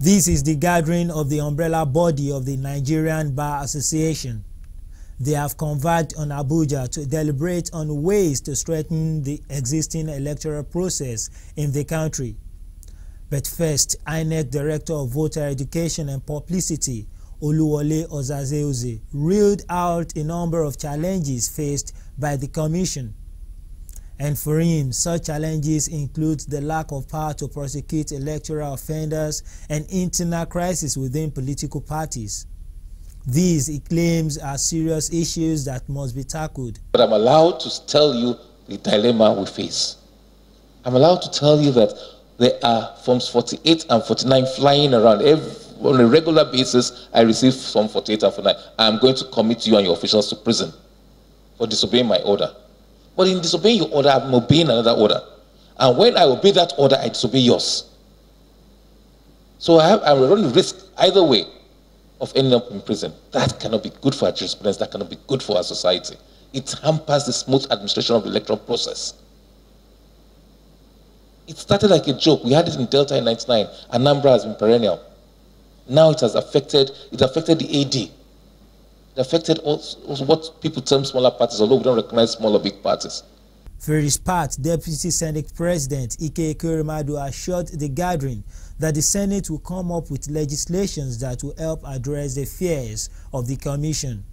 This is the gathering of the umbrella body of the Nigerian Bar Association. They have converged on Abuja to deliberate on ways to strengthen the existing electoral process in the country. But first, INEC Director of Voter Education and Publicity, Oluwole Ozazeuze, reeled out a number of challenges faced by the Commission. And for him, such challenges include the lack of power to prosecute electoral offenders and internal crisis within political parties. These, he claims, are serious issues that must be tackled. But I'm allowed to tell you the dilemma we face. I'm allowed to tell you that there are forms 48 and 49 flying around. Every, on a regular basis, I receive form 48 and 49. I'm going to commit you and your officials to prison for disobeying my order. But in disobeying your order, I'm obeying another order. And when I obey that order, I disobey yours. So I, have, I run the risk either way of ending up in prison. That cannot be good for our jurisprudence. That cannot be good for our society. It hampers the smooth administration of the electoral process. It started like a joke. We had it in Delta in 99. Anambra has been perennial. Now it has affected, it affected the AD affected also what people term smaller parties, although we don't recognize small or big parties. For his part, Deputy Senate President Ike Ekweremadu assured the gathering that the Senate will come up with legislations that will help address the fears of the Commission.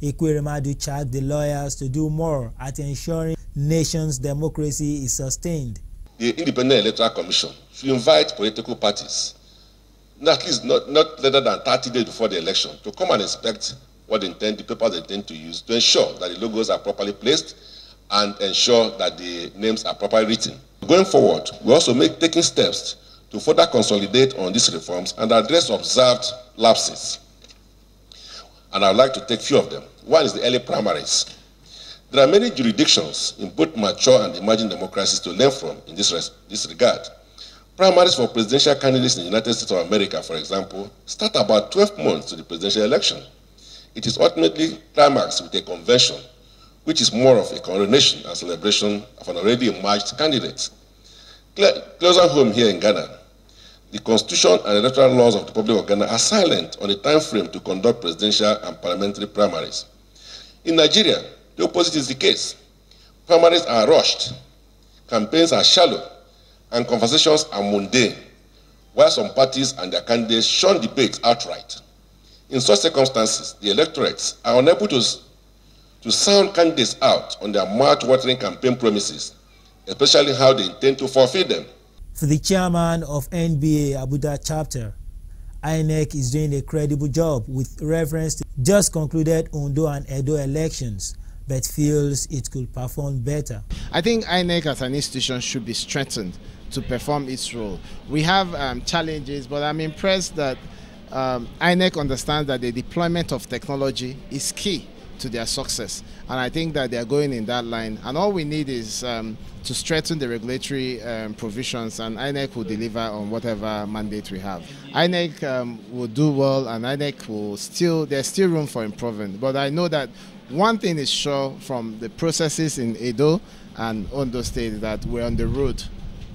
Ekweremadu charged the lawyers to do more at ensuring nation's democracy is sustained. The Independent Electoral Commission should invite political parties, at least not, not later than 30 days before the election, to come and inspect what they intend, the papers they intend to use to ensure that the logos are properly placed and ensure that the names are properly written. Going forward, we also make taking steps to further consolidate on these reforms and address observed lapses. And I'd like to take a few of them. One is the early primaries. There are many jurisdictions in both mature and emerging democracies to learn from in this, this regard. Primaries for presidential candidates in the United States of America, for example, start about 12 months to the presidential election. It is ultimately climaxed with a convention, which is more of a coronation and celebration of an already emerged candidate. Closer home here in Ghana, the constitution and electoral laws of the Republic of Ghana are silent on the time frame to conduct presidential and parliamentary primaries. In Nigeria, the opposite is the case. Primaries are rushed, campaigns are shallow, and conversations are mundane, while some parties and their candidates shun debate outright. In such circumstances, the electorates are unable to, to sound candidates out on their mouth-watering campaign promises, especially how they intend to fulfill them. For the chairman of NBA Abuja chapter, INEC is doing a credible job with reference to just concluded Ondo and Edo elections, but feels it could perform better. I think INEC as an institution should be strengthened to perform its role. We have um, challenges, but I'm impressed that um, INEC understands that the deployment of technology is key to their success. And I think that they are going in that line. And all we need is um, to strengthen the regulatory um, provisions, and INEC will deliver on whatever mandate we have. INEC um, will do well, and INEC will still, there's still room for improvement. But I know that one thing is sure from the processes in Edo and Ondo State that we're on the road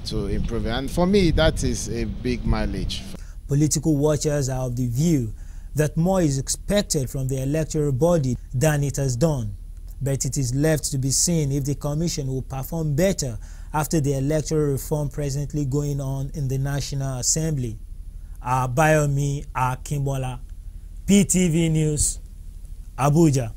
to improving. And for me, that is a big mileage. Political watchers are of the view that more is expected from the electoral body than it has done. But it is left to be seen if the Commission will perform better after the electoral reform presently going on in the National Assembly. Abayomi Akimbola, PTV News, Abuja.